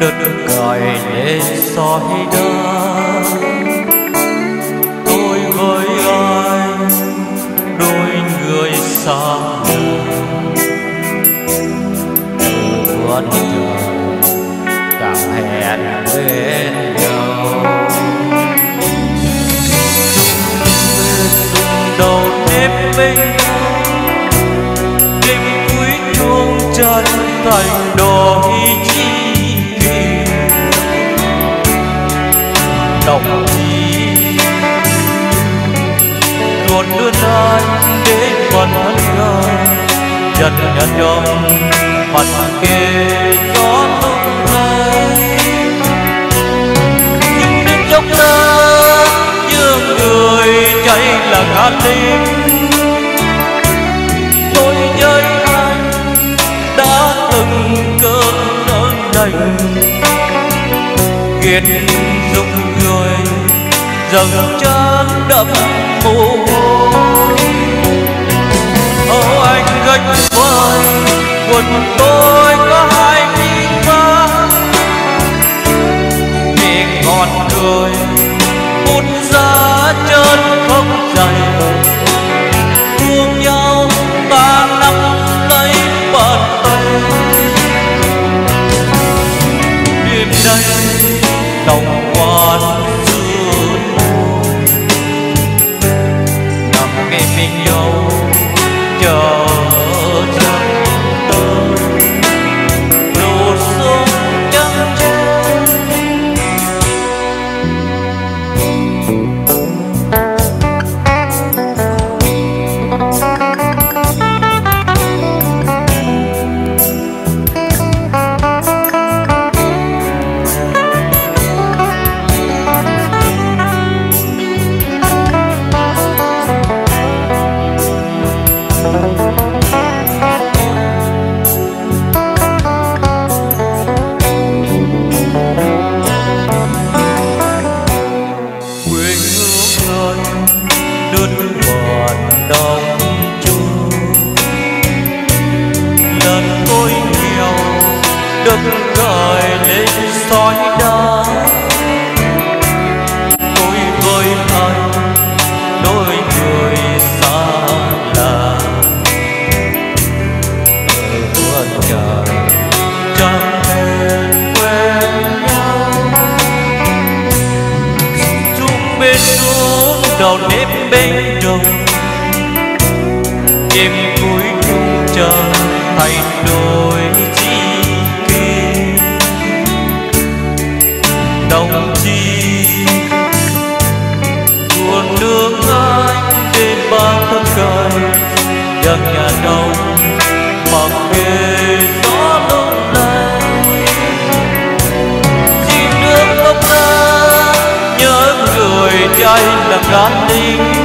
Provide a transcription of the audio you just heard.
đất cài lên soi đá. Tôi với anh đôi người xa buồn chờ càng hẹn về đồng chí luôn đưa tay đến phần thân người dần nhận nhầm mặt kề cho lúc này nhưng đến chốc lát dương người cháy là cả đêm. Tôi nhớ anh đã từng cơn ơn đành. Kiệt dung dần chân đậm mồ hôi. Ô anh gánh vai quần tôi có hai miếng vá Nhẹ ngọt cười, bút ra chân không dày. Thương nhau ta nắm lấy bàn tay đêm nay, đồng luôn còn đông chung lần tôi nghèo được gợi lên soi đá. Tôi với anh, đôi người xa lạ. Ở vườn trời đầu nếp bên đồng đêm cuối chung chờ thành đôi chi kỳ đồng chi buồn nước anh trên ba thân cây dân nhà đông mặc kệ I'm not.